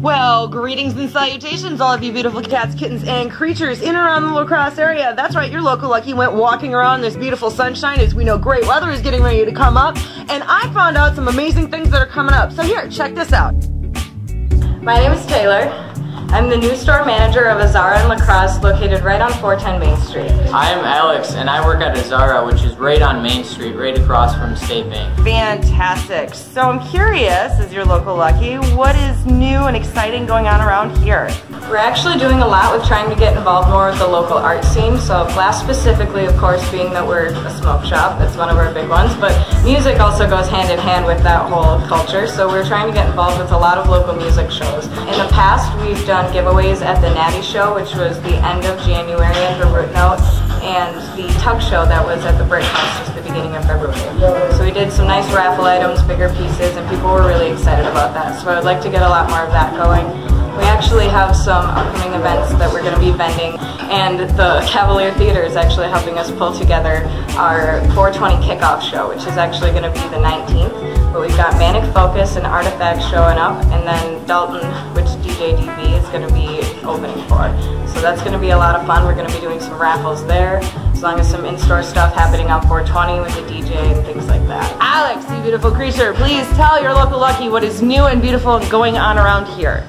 Well, greetings and salutations, all of you beautiful cats, kittens, and creatures in and around the La Crosse area. That's right, your local Lucky went walking around this beautiful sunshine as we know great weather is getting ready to come up. And I found out some amazing things that are coming up. So here, check this out. My name is Taylor. I'm the new store manager of Azara in La Crosse, located right on 410 Main Street. I am Alex, and I work at Azara, which is right on Main Street, right across from State Bank. Fantastic. So I'm curious, as your local Lucky, what is new and exciting going on around here? We're actually doing a lot with trying to get involved more with the local art scene. So glass specifically, of course, being that we're a smoke shop, that's one of our big ones. But music also goes hand in hand with that whole culture. So we're trying to get involved with a lot of local music shows. In the past, we've done giveaways at the Natty Show, which was the end of January under Root Note, and the Tuck Show that was at the BrickHouse just the beginning of February. So we did some nice raffle items, bigger pieces, and people were really excited about that. So I would like to get a lot more of that going. We actually have some upcoming events that we're going to be vending, and the Cavalier Theater is actually helping us pull together our 420 kickoff show, which is actually going to be the 19th. But we've got Manic Focus and Artifakts showing up, and then Dalton, which DJ DB is going to be opening for. So that's going to be a lot of fun. We're going to be doing some raffles there, as long as some in-store stuff happening on 420 with the DJ and things like that. Alex, you beautiful creature, please tell your local Lucky what is new and beautiful going on around here.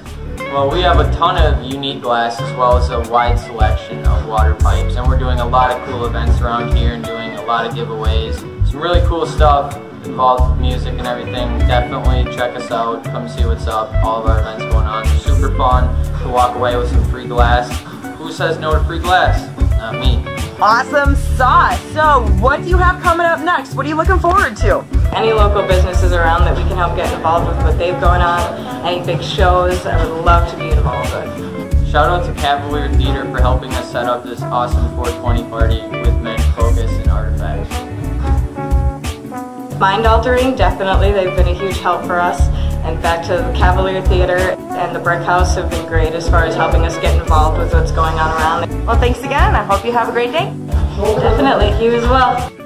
Well, we have a ton of unique glass as well as a wide selection of water pipes, and we're doing a lot of cool events around here and doing a lot of giveaways. Some really cool stuff involved with music and everything. Definitely check us out, come see what's up, all of our events going on. Super fun to walk away with some free glass. Who says no to free glass? Not me. Awesome sauce. So, what do you have coming up next? What are you looking forward to? Any local businesses around that we can help get involved with what they've going on, any big shows, I would love to be involved with. Shout out to Cavalier Theater for helping us set up this awesome 420 party with Manic Focus and Artifakts. Mind altering, definitely. They've been a huge help for us. And back to the Cavalier Theater and the BrickHouse have been great as far as helping us get involved with what's going on around. Well, thanks again. I hope you have a great day. Definitely. You as well.